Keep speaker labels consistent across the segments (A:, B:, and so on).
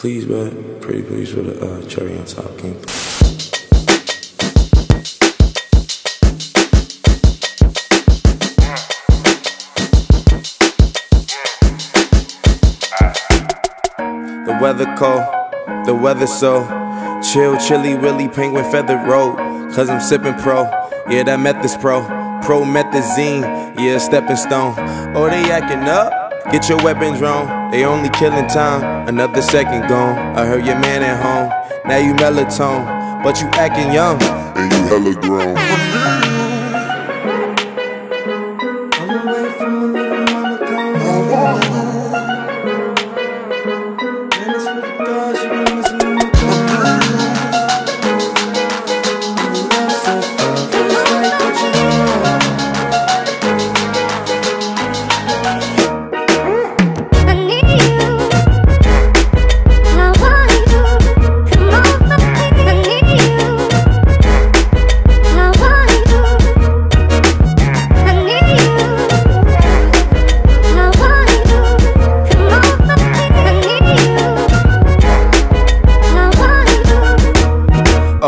A: Please, man. Pretty please with a uh, cherry on top. King.
B: The weather cold, the weather so chill, chilly, willy, penguin feathered road. Cause I'm sipping pro, yeah, that meth is pro. Promethazine, yeah, stepping stone. Oh, they acting up? Get your weapons wrong. They only killing time, another second gone. I heard your man at home, now you melatonin, but you acting young.
C: and you hella grown.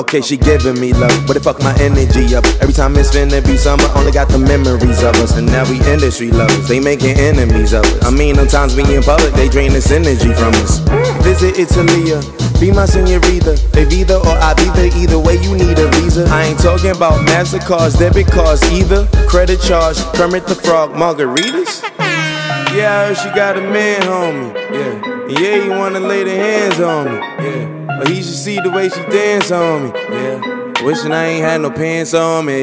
B: Okay, she giving me love, but it fuck my energy up. Every time it's finna be summer, only got the memories of us. And now we industry lovers, they making enemies of us. I mean, sometimes we in public, they drain this energy from us. Visit Italia, be my senorita. They either or I be there, either way you need a visa. I ain't talking about MasterCards, debit cards either. Credit charge, Kermit the Frog, margaritas. Yeah, I heard she got a man, homie. Yeah, yeah, you wanna lay the hands on me. Yeah, but he should see the way she dance on me. Yeah, wishing I ain't had no pants on me.